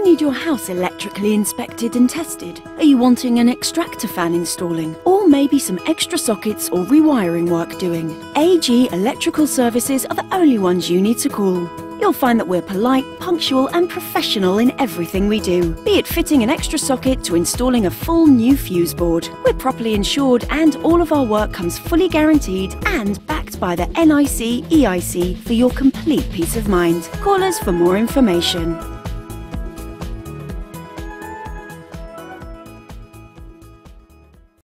you need your house electrically inspected and tested? Are you wanting an extractor fan installing? Or maybe some extra sockets or rewiring work doing? AG Electrical Services are the only ones you need to call. You'll find that we're polite, punctual, and professional in everything we do. Be it fitting an extra socket to installing a full new fuse board. We're properly insured and all of our work comes fully guaranteed and backed by the NICEIC for your complete peace of mind. Call us for more information.